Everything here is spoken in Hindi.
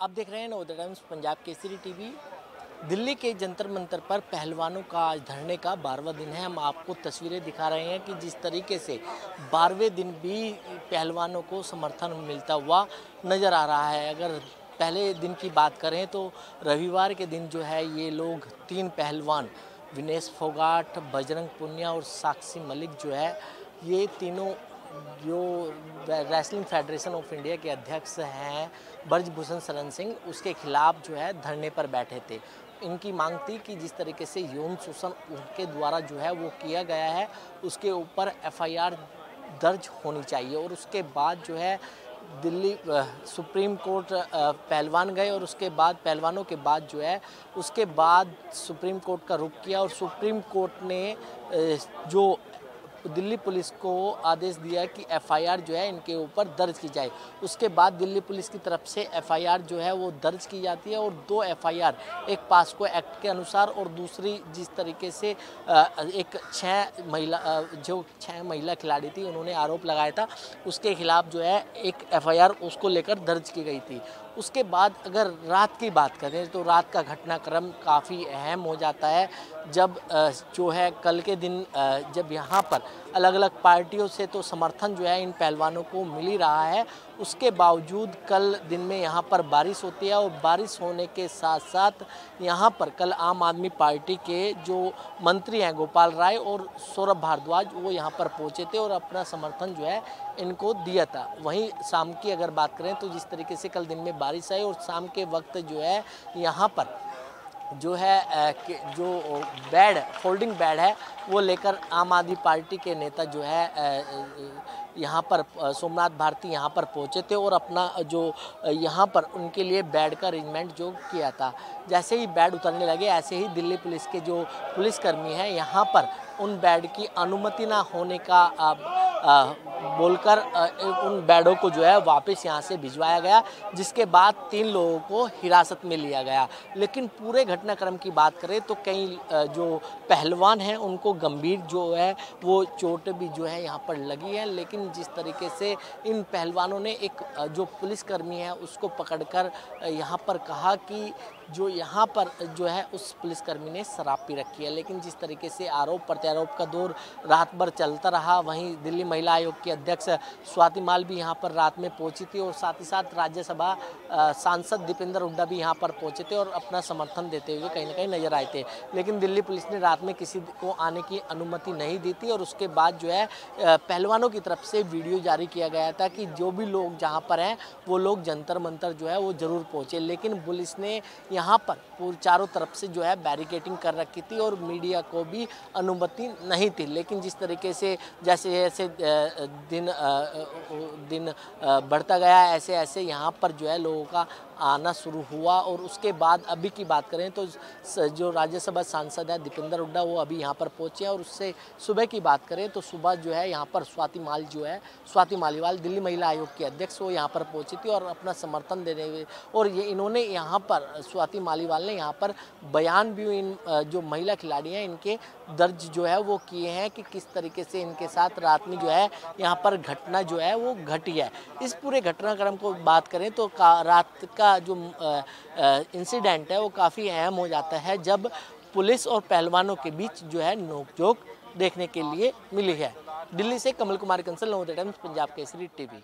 आप देख रहे हैं नवोदय टाइम्स, पंजाब केसरी टीवी। दिल्ली के जंतर मंतर पर पहलवानों का आज धरने का बारहवा दिन है। हम आपको तस्वीरें दिखा रहे हैं कि जिस तरीके से बारहवें दिन भी पहलवानों को समर्थन मिलता हुआ नज़र आ रहा है। अगर पहले दिन की बात करें तो रविवार के दिन जो है ये लोग तीन पहलवान, विनेश फोगाट, बजरंग पुनिया और साक्षी मलिक जो है, ये तीनों जो रेसलिंग फेडरेशन ऑफ़ इंडिया के अध्यक्ष हैं ब्रजभूषण शरण सिंह, उसके खिलाफ जो है धरने पर बैठे थे। इनकी मांग थी कि जिस तरीके से यौन शोषण उनके द्वारा जो है वो किया गया है, उसके ऊपर एफआईआर दर्ज होनी चाहिए और उसके बाद जो है दिल्ली सुप्रीम कोर्ट पहलवान गए और उसके बाद, पहलवानों के बाद जो है, उसके बाद सुप्रीम कोर्ट का रुख किया और सुप्रीम कोर्ट ने जो दिल्ली पुलिस को आदेश दिया कि एफआईआर जो है इनके ऊपर दर्ज की जाए। उसके बाद दिल्ली पुलिस की तरफ़ से एफआईआर जो है वो दर्ज की जाती है और दो एफआईआर, एक पासको एक्ट के अनुसार और दूसरी जिस तरीके से एक छः महिला जो छः महिला खिलाड़ी थी, उन्होंने आरोप लगाया था, उसके खिलाफ जो है एक एफआईआर उसको लेकर दर्ज की गई थी। उसके बाद अगर रात की बात करें तो रात का घटनाक्रम काफ़ी अहम हो जाता है। जब जो है कल के दिन जब यहाँ पर अलग अलग पार्टियों से तो समर्थन जो है इन पहलवानों को मिल ही रहा है। उसके बावजूद कल दिन में यहाँ पर बारिश होती है और बारिश होने के साथ साथ यहाँ पर कल आम आदमी पार्टी के जो मंत्री हैं गोपाल राय और सौरभ भारद्वाज, वो यहाँ पर पहुँचे थे और अपना समर्थन जो है इनको दिया था। वहीं शाम की अगर बात करें तो जिस तरीके से कल दिन में बारिश आई और शाम के वक्त जो है, यहाँ पर जो है जो बेड, फोल्डिंग बेड है, वो लेकर आम आदमी पार्टी के नेता जो है यहाँ पर सोमनाथ भारती यहाँ पर पहुँचे थे और अपना जो यहाँ पर उनके लिए बेड का अरेंजमेंट जो किया था। जैसे ही बेड उतरने लगे, ऐसे ही दिल्ली पुलिस के जो पुलिसकर्मी हैं, यहाँ पर उन बेड की अनुमति ना होने का बोलकर उन बेडों को जो है वापस यहाँ से भिजवाया गया, जिसके बाद तीन लोगों को हिरासत में लिया गया। लेकिन पूरे घटनाक्रम की बात करें तो कई जो पहलवान हैं, उनको गंभीर जो है, वो चोट भी जो है यहाँ पर लगी है। लेकिन जिस तरीके से इन पहलवानों ने एक जो पुलिसकर्मी है, उसको पकड़कर यहाँ पर कहा कि जो यहाँ पर जो है, उस पुलिसकर्मी ने शराब पी रखी है। लेकिन जिस तरीके से आरोप प्रत्यारोप का दौर रात भर चलता रहा, वहीं दिल्ली महिला आयोग की अध्यक्ष स्वाति माल भी यहाँ पर रात में पहुँची थी और साथ ही साथ राज्यसभा सांसद दीपेंद्र हुड्डा भी यहाँ पर पहुँचे थे और अपना समर्थन देते हुए कहीं ना कहीं नज़र आए थे। लेकिन दिल्ली पुलिस ने रात में किसी को आने की अनुमति नहीं दी थी और उसके बाद जो है पहलवानों की तरफ़ से वीडियो जारी किया गया था कि जो भी लोग जहाँ पर हैं, वो लोग जंतर मंतर जो है, वो ज़रूर पहुँचे। लेकिन पुलिस ने यहाँ पर पूरी चारों तरफ़ से जो है बैरिकेटिंग कर रखी थी और मीडिया को भी अनुमति नहीं थी। लेकिन जिस तरीके से जैसे जैसे दिन दिन बढ़ता गया ऐसे ऐसे यहाँ पर जो है लोगों का आना शुरू हुआ और उसके बाद अभी की बात करें तो जो राज्यसभा सांसद है दीपेंद्र हुड्डा, वो अभी यहाँ पर पहुँचे हैं और उससे सुबह की बात करें तो सुबह जो है यहाँ पर स्वाति माल जो है, स्वाति मालीवाल, दिल्ली महिला आयोग की अध्यक्ष, वो यहाँ पर पहुँची थी और अपना समर्थन देने हुए और ये इन्होंने यहाँ पर, स्वाति मालीवाल ने यहाँ पर बयान भी इन जो महिला खिलाड़ी हैं, इनके दर्ज जो है वो किए हैं कि किस तरीके से इनके साथ रात में जो है यहाँ पर घटना जो है वो घटी है। इस पूरे घटनाक्रम को बात करें तो रात का जो इंसिडेंट है, वो काफ़ी अहम हो जाता है जब पुलिस और पहलवानों के बीच जो है नोकझोंक देखने के लिए मिली है। दिल्ली से कमल कुमार कंसल, नवोदय टाइम्स, पंजाब केसरी टीवी।